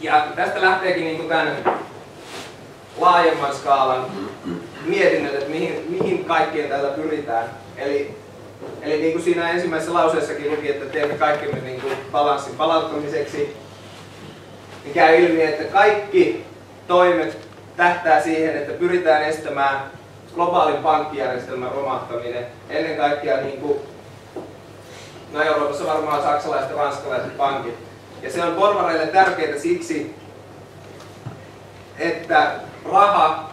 Ja tästä lähteekin niin tämän laajemman skaalan mietinnöt, että mihin, mihin kaikkeen tällä pyritään. Eli, eli niin kuin siinä ensimmäisessä lauseessakin luki, että teemme kaikkemme niin kuin balanssin palauttamiseksi, niin käy ilmi, että kaikki toimet tähtää siihen, että pyritään estämään globaalin pankkijärjestelmän romahtaminen. Ennen kaikkea niin kuin, no Euroopassa varmaan saksalaiset ja ranskalaiset pankit. Ja se on porvareille tärkeää siksi, että raha,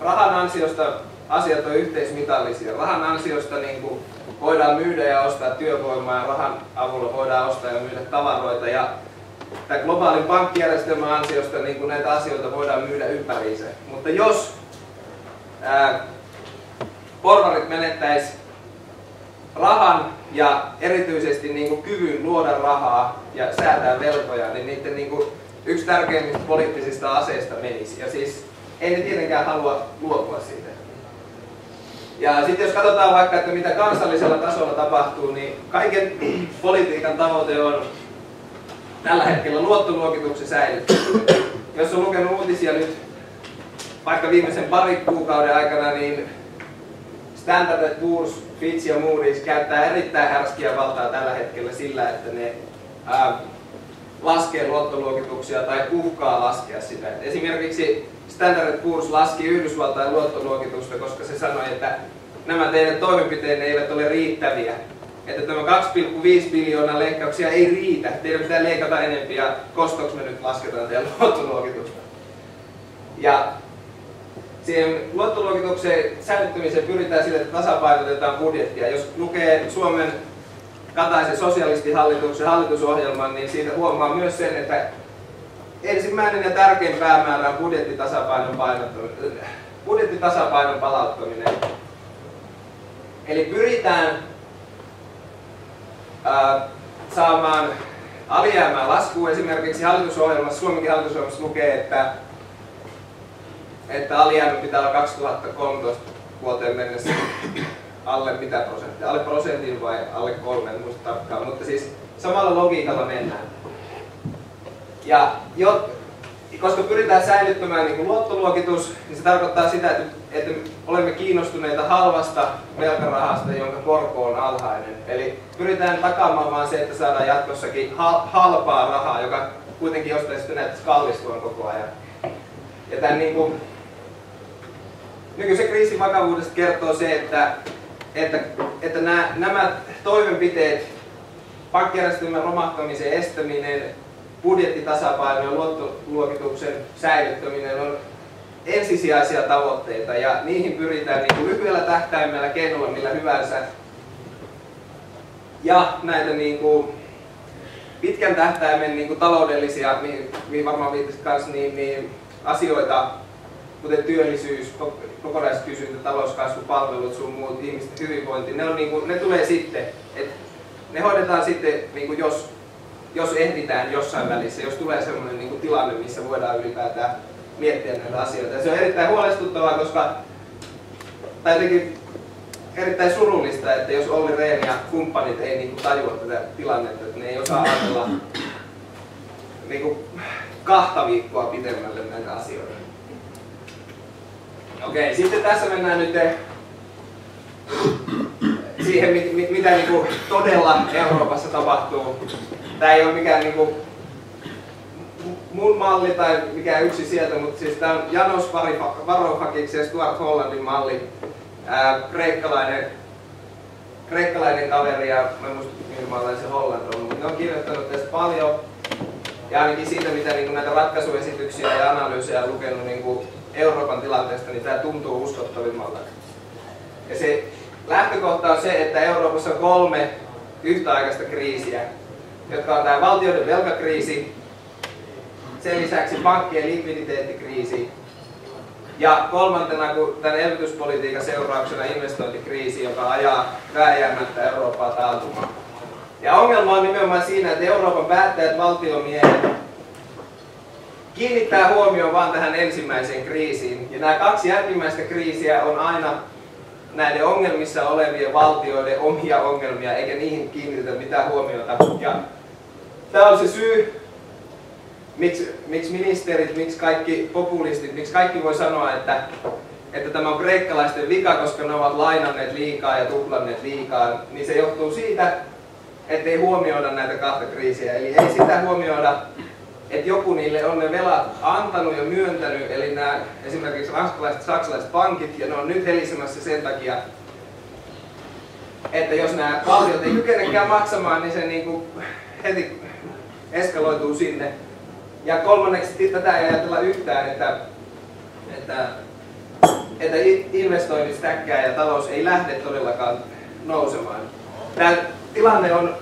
rahan ansiosta asiat on yhteismitallisia. Rahan ansiosta niin kuin, voidaan myydä ja ostaa työvoimaa ja rahan avulla voidaan ostaa ja myydä tavaroita. Ja tämän globaalin pankkijärjestelmän ansiosta niin kuin näitä asioita voidaan myydä ympäriinsä. Mutta jos ää, porvarit menettäisi rahan ja erityisesti niin kuin kyvyn luoda rahaa ja säätää velkoja, niin niiden niin kuin yksi tärkeimmistä poliittisista aseista menisi. Ja siis ei ne tietenkään halua luopua siitä. Ja sitten jos katsotaan vaikka, että mitä kansallisella tasolla tapahtuu, niin kaiken politiikan tavoite on tällä hetkellä luottoluokituksen säilyttäminen. Jos on lukenut uutisia nyt vaikka viimeisen parin kuukauden aikana, niin Standard Poor's, Fitch ja Moody's käyttää erittäin härskiä valtaa tällä hetkellä sillä, että ne ää, laskee luottoluokituksia tai uhkaa laskea sitä. Et esimerkiksi Standard Poor's laski Yhdysvaltain luottoluokitusta, koska se sanoi, että nämä teidän toimenpiteenne eivät ole riittäviä. Että tämä 2,5 miljoonaa leikkauksia ei riitä. Teidän pitää leikata enemmän ja me nyt lasketaan teidän luottoluokitusta. Ja siihen luottoluokituksen säilyttämiseen pyritään sille, että tasapainotetaan budjettia. Jos lukee Suomen Kataisen sosialistihallituksen hallitusohjelman, niin siitä huomaa myös sen, että ensimmäinen ja tärkein päämäärä on budjettitasapainon, budjettitasapainon palauttaminen. Eli pyritään ää, saamaan alijäämää laskuun. Esimerkiksi hallitusohjelmassa, Suomenkin hallitusohjelmassa lukee, että, että alijäämä pitää olla 2013 vuoteen mennessä alle mitä prosenttia? Alle prosentin vai alle kolme, en muista tarkkaan, mutta siis samalla logiikalla mennään. Ja jo, koska pyritään säilyttämään niin luottoluokitus, niin se tarkoittaa sitä, että, että olemme kiinnostuneita halvasta velkarahasta, jonka korko on alhainen. Eli pyritään takaamaan vaan se, että saadaan jatkossakin halpaa rahaa, joka kuitenkin jostain sitten näyttäisi kallistua koko ajan. Ja tämän niin kuin, nykyisen kriisin vakavuudesta kertoo se, että että, että nämä, nämä toimenpiteet, pankkijärjestelmän romahtamisen estäminen, budjettitasapaino ja luottoluokituksen säilyttäminen on ensisijaisia tavoitteita ja niihin pyritään niin kuin lyhyellä tähtäimellä keinolla millä hyvänsä. Ja näitä niin kuin pitkän tähtäimen niin kuin taloudellisia, mihin, mihin varmaan viittasit kanssa, niin, niin asioita kuten työllisyys, kokonaiskysyntä, talouskasvu, palvelut, sun muut, ihmisten hyvinvointi, ne, on niin kuin, ne tulee sitten. Et ne hoidetaan sitten, niin kuin jos, jos ehditään jossain välissä, jos tulee sellainen niin kuin tilanne, missä voidaan ylipäätään miettiä näitä asioita. Ja se on erittäin huolestuttavaa, koska, tai jotenkin erittäin surullista, että jos Olli Rehn ja kumppanit ei niin kuin tajua tätä tilannetta, että ne ei osaa ajatella niin kuin kahta viikkoa pidemmälle näitä asioita. Okei, sitten tässä mennään nyt eh, siihen, mit, mit, mitä niinku todella Euroopassa tapahtuu. Tämä ei ole mikään niinku mun malli tai mikään yksi sieltä, mutta siis tämä on Janos Varoufakis ja Stuart Hollandin malli. Ää, kreikkalainen, kreikkalainen kaveri ja mä en muista mihin se Holland on, mutta ne on kirjoittanut tästä paljon. Ja ainakin siitä, mitä niin näitä ratkaisuesityksiä ja analyysejä on lukenut niin kuin Euroopan tilanteesta, niin tämä tuntuu uskottavimmalta. Ja se lähtökohta on se, että Euroopassa on kolme yhtäaikaista kriisiä, jotka on tämä valtioiden velkakriisi, sen lisäksi pankkien likviditeettikriisi ja kolmantena kun tämän elvytyspolitiikan seurauksena investointikriisi, joka ajaa vääjäämättä Eurooppaa taantumaan. Ja ongelma on nimenomaan siinä, että Euroopan päättäjät, valtiomiehet kiinnittää huomioon vain tähän ensimmäiseen kriisiin. Ja nämä kaksi jälkimmäistä kriisiä on aina näiden ongelmissa olevien valtioiden omia ongelmia, eikä niihin kiinnitetä mitään huomiota. Ja tämä on se syy, miksi, miksi ministerit, miksi kaikki populistit, miksi kaikki voi sanoa, että, että tämä on kreikkalaisten vika, koska ne ovat lainanneet liikaa ja tuplanneet liikaa, niin se johtuu siitä, että ei huomioida näitä kahta kriisiä. Eli ei sitä huomioida, että joku niille on ne velat antanut ja myöntänyt, eli nämä esimerkiksi ranskalaiset saksalaiset pankit, ja ne on nyt helisemässä sen takia, että jos nämä valtiot ei kykenekään maksamaan, niin se niin kuin heti eskaloituu sinne. Ja kolmanneksi tätä ei ajatella yhtään, että, että, että investoinnit stäkkää ja talous ei lähde todellakaan nousemaan. Tämä tilanne on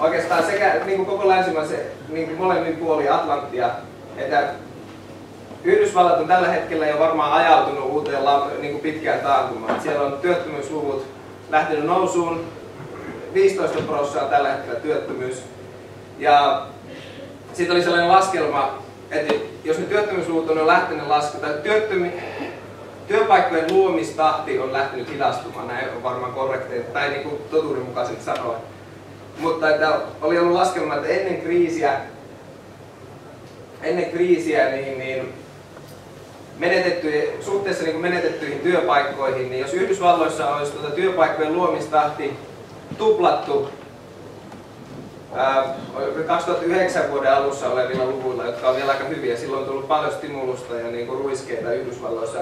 oikeastaan sekä niin kuin koko länsimaisen niin kuin molemmin puoli Atlanttia, että Yhdysvallat on tällä hetkellä jo varmaan ajautunut uuteen niin kuin pitkään taantumaan. Siellä on työttömyysluvut lähtenyt nousuun, 15 prosenttia tällä hetkellä työttömyys. Ja sitten oli sellainen laskelma, että jos ne työttömyysluvut on lähtenyt laskemaan, työttömi, työpaikkojen luomistahti on lähtenyt hidastumaan, näin on varmaan korrekteja, tai niin kuin totuudenmukaiset sanoa. Mutta että oli ollut laskelma, että ennen kriisiä, ennen kriisiä niin, niin menetetty, suhteessa niin menetettyihin työpaikkoihin, niin jos Yhdysvalloissa olisi tuota työpaikkojen luomistahti tuplattu ää, 2009 vuoden alussa olevilla luvuilla, jotka on vielä aika hyviä, silloin on tullut paljon stimulusta ja niin kuin ruiskeita Yhdysvalloissa,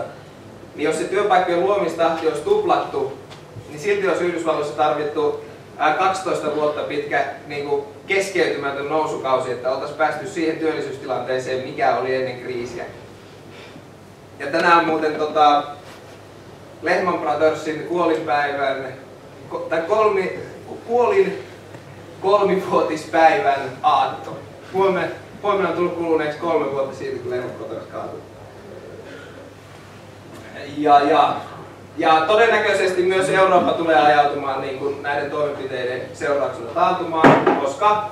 niin jos se työpaikkojen luomistahti olisi tuplattu, niin silti olisi Yhdysvalloissa tarvittu 12 vuotta pitkä niin kuin keskeytymätön nousukausi, että oltaisiin päästy siihen työllisyystilanteeseen, mikä oli ennen kriisiä. Ja tänään muuten tota, Lehman Brothersin kuolinpäivän, tai kolmi, kuolin kolmivuotispäivän aatto. Huomenna, huomenna on tullut kuluneeksi kolme vuotta siitä, kun Lehman Brothers kaatui. Ja, ja, ja todennäköisesti myös Eurooppa tulee ajautumaan niin kuin näiden toimenpiteiden seurauksena taantumaan, koska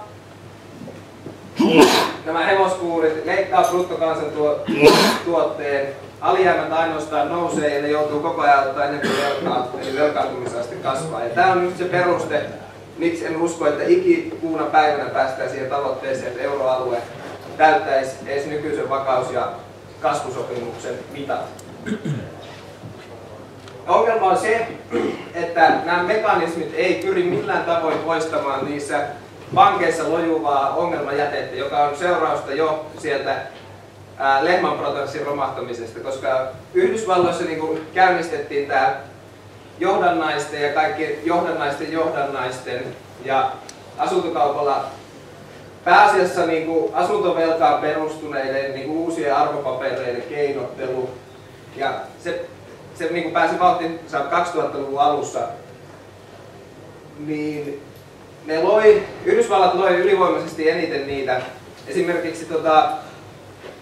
nämä hevoskuurit leikkaa bruttokansantuotteen alijäämät ainoastaan nousee ja ne joutuu koko ajan ottaa enemmän velkaa, eli velkaantumisaste kasvaa. Ja tämä on nyt se peruste, miksi en usko, että ikikuuna päivänä päästään siihen tavoitteeseen, että euroalue täyttäisi edes nykyisen vakaus- ja kasvusopimuksen mitat. Ongelma on se, että nämä mekanismit ei pyri millään tavoin poistamaan niissä pankeissa lojuvaa ongelmajätettä, joka on seurausta jo sieltä Lehman Brothersin romahtamisesta, koska Yhdysvalloissa niin kuin käynnistettiin tämä johdannaisten ja kaikkien johdannaisten johdannaisten ja asuntokaupalla pääasiassa niin kuin asuntovelkaan perustuneiden niin kuin uusien arvopapereiden keinottelu. Se, niin kuin pääsi vauhtiin 2000-luvun alussa. Niin ne loi, Yhdysvallat loi ylivoimaisesti eniten niitä. Esimerkiksi tota,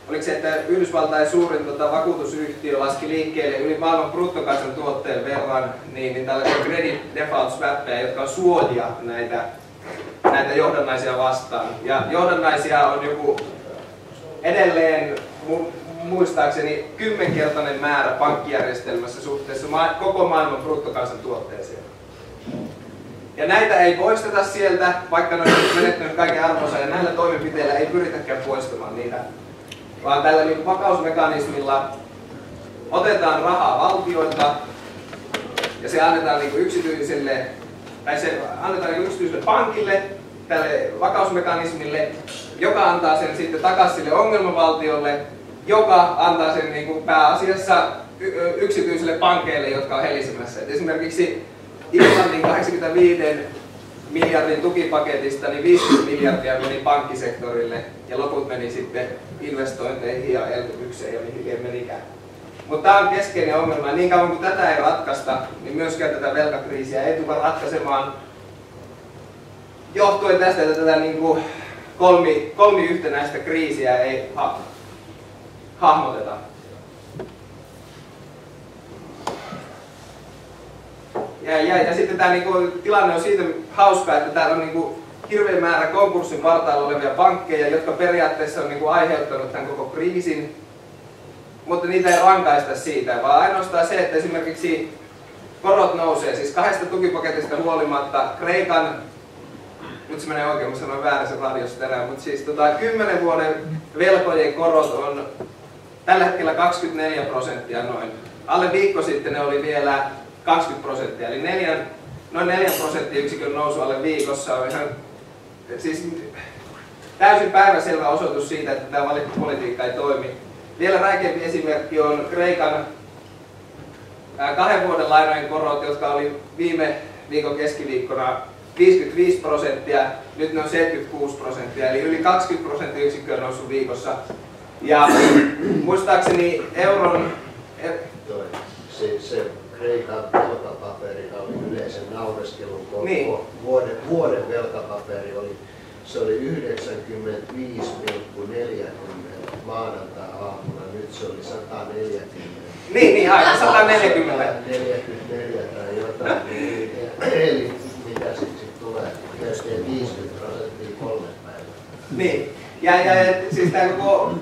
oliko se, että Yhdysvaltain suurin tota, vakuutusyhtiö laski liikkeelle yli maailman bruttokansantuotteen verran niin, niin tällaisia credit default swappeja, jotka on suodia näitä, näitä johdannaisia vastaan. Ja johdannaisia on joku edelleen muistaakseni kymmenkertainen määrä pankkijärjestelmässä suhteessa ma koko maailman bruttokansantuotteeseen. Ja näitä ei poisteta sieltä, vaikka ne on menettänyt kaiken arvonsa, ja näillä toimenpiteillä ei pyritäkään poistamaan niitä vaan tällä niin vakausmekanismilla otetaan rahaa valtioilta ja se annetaan niin yksityiselle, tai se annetaan niin yksityiselle pankille, tälle vakausmekanismille, joka antaa sen sitten takaisin sille ongelmavaltiolle, joka antaa sen niin kuin pääasiassa yksityisille pankeille, jotka on helisemässä. Et esimerkiksi Irlannin 85 miljardin tukipaketista, niin 50 miljardia meni pankkisektorille ja loput meni sitten investointeihin ja elvytykseen ja mihin menikään. Mutta tämä on keskeinen ongelma. Niin kauan kuin tätä ei ratkaista, niin myöskään tätä velkakriisiä ei tule ratkaisemaan johtuen tästä, että tätä niin kuin kolmi, kolmi yhtenäistä kriisiä ei ha hahmoteta. Ja, ja, ja sitten tämä niinku, tilanne on siitä hauska, että täällä on niinku, hirveän määrä konkurssin partailla olevia pankkeja, jotka periaatteessa on niinku, aiheuttanut tämän koko kriisin, mutta niitä ei rankaista siitä, vaan ainoastaan se, että esimerkiksi korot nousee. Siis kahdesta tukipaketista huolimatta Kreikan nyt se menee oikein, mä sanoin väärin sen radiossa tänään, mutta siis tota, 10 vuoden velkojen korot on tällä hetkellä 24 prosenttia noin. Alle viikko sitten ne oli vielä 20 prosenttia, eli neljän, noin 4 prosenttiyksikön nousu alle viikossa on ihan siis täysin päiväselvä osoitus siitä, että tämä valittu politiikka ei toimi. Vielä räikeämpi esimerkki on Kreikan kahden vuoden lainojen korot, jotka oli viime viikon keskiviikkona 55 prosenttia, nyt ne on 76 prosenttia, eli yli 20 prosenttia on noussut viikossa. Ja muistaakseni euron... E- se, se Kreikan velkapaperi oli yleisen naureskelun niin. vuoden, vuoden velkapaperi oli, se oli 95,40 maanantai-aamuna, nyt se oli 140. Niin, niin aivan 140. 44 tai jotain. Eli mitä sitten tulee? Melkein 50 prosenttia kolme päivää. Niin. Ja, ja siis tämä koko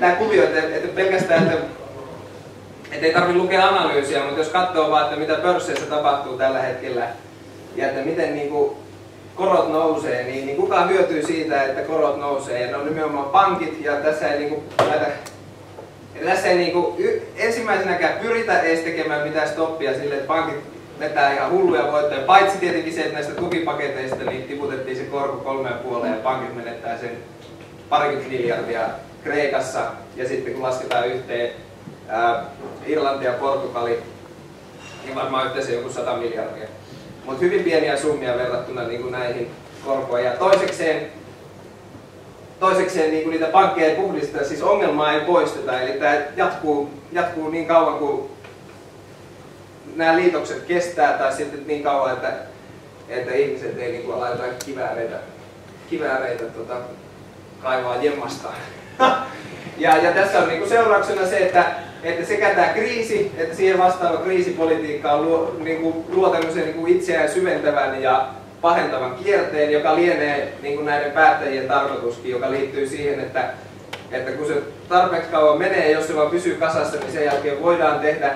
tämä kuvio, että, että pelkästään, että, että ei tarvitse lukea analyysiä, mutta jos katsoo vaan, että mitä pörsseissä tapahtuu tällä hetkellä ja että miten niin kuin korot nousee, niin, niin kuka hyötyy siitä, että korot nousee? Ja ne on nimenomaan pankit ja tässä ei, niin kuin, näitä, tässä ei niin kuin, ensimmäisenäkään pyritä edes tekemään mitään stoppia sille, että pankit vetää ihan hulluja voittoja. Paitsi tietenkin se, että näistä tukipaketeista niin tiputettiin se korko kolmeen puoleen ja pankit menettää sen parikymmentä miljardia Kreikassa ja sitten kun lasketaan yhteen ää, Irlanti ja Portugali, niin varmaan yhteensä joku 100 miljardia. Mutta hyvin pieniä summia verrattuna niin kuin näihin korkoihin. Ja toisekseen, toisekseen niin kuin niitä pankkeja ei puhdisteta, siis ongelmaa ei poisteta. Eli tämä jatkuu, jatkuu niin kauan kuin nämä liitokset kestää tai sitten niin kauan, että, että ihmiset ei niin kuin jotain kivääreitä, kivääreitä tota, kaivaa jemmastaan. ja, ja tässä on niin kuin seurauksena se, että, että sekä tämä kriisi että siihen vastaava kriisipolitiikka on luo, niin kuin, luo tämmöisen niin kuin itseään syventävän ja pahentavan kierteen, joka lienee niin kuin näiden päättäjien tarkoituskin, joka liittyy siihen, että, että kun se tarpeeksi kauan menee, jos se vaan pysyy kasassa, niin sen jälkeen voidaan tehdä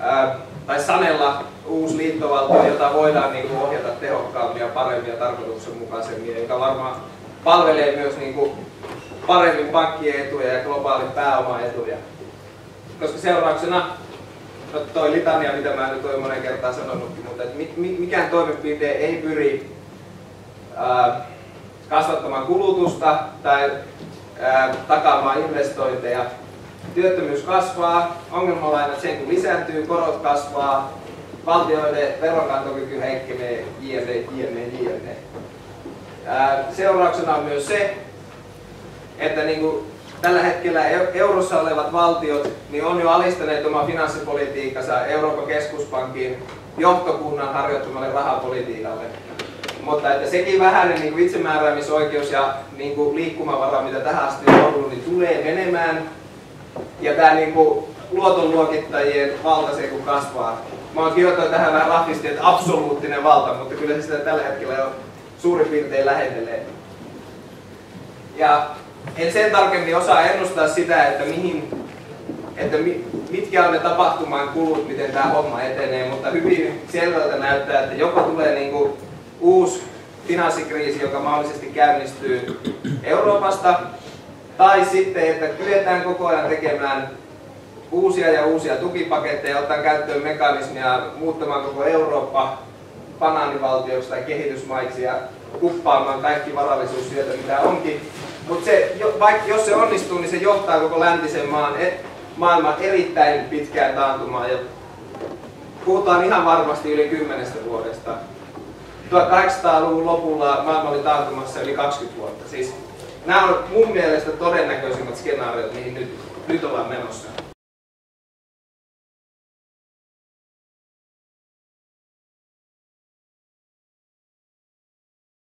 ää, tai sanella uusi liittovaltio, jota voidaan niin kuin, ohjata tehokkaammin ja paremmin ja tarkoituksenmukaisemmin, joka varmaan palvelee myös niin kuin, paremmin pankkien etuja ja globaalin pääomaetuja. Koska seurauksena, no toi litania, mitä mä nyt olen monen kertaan sanonutkin, mutta että mikään toimenpide ei pyri ää, kasvattamaan kulutusta tai ää, takaamaan investointeja. Työttömyys kasvaa, ongelmalainat sen kun lisääntyy, korot kasvaa, valtioiden veronkantokyky heikkenee, jne, jne, jne. Seurauksena on myös se, että niin kuin tällä hetkellä eurossa olevat valtiot niin on jo alistaneet oma finanssipolitiikkansa Euroopan keskuspankin johtokunnan harjoittamalle rahapolitiikalle. Mutta että sekin vähäinen niin kuin itsemääräämisoikeus ja niin kuin liikkumavara, mitä tähän asti on ollut, niin tulee menemään. Ja tämä niin kuin luotonluokittajien valta se kun kasvaa. Mä oon kirjoittanut tähän vähän raffisti, että absoluuttinen valta, mutta kyllä se sitä tällä hetkellä jo suurin piirtein lähentelee. Ja en sen tarkemmin osaa ennustaa sitä, että mihin että mitkä on ne tapahtumaan kulut, miten tämä homma etenee, mutta hyvin selvältä näyttää, että joko tulee niin kuin uusi finanssikriisi, joka mahdollisesti käynnistyy Euroopasta, tai sitten, että kyetään koko ajan tekemään uusia ja uusia tukipaketteja, ottaa käyttöön mekanismia, muuttamaan koko Eurooppa banaanivaltioksi tai kehitysmaiksi ja kuppaamaan kaikki varallisuus sieltä, mitä onkin. Mutta vaikka jos se onnistuu, niin se johtaa koko läntisen maan, et, maailman erittäin pitkään taantumaan. Ja puhutaan ihan varmasti yli kymmenestä vuodesta. 1800-luvun lopulla maailma oli taantumassa yli 20 vuotta. Siis nämä on mun mielestä todennäköisimmät skenaariot, mihin nyt, nyt ollaan menossa.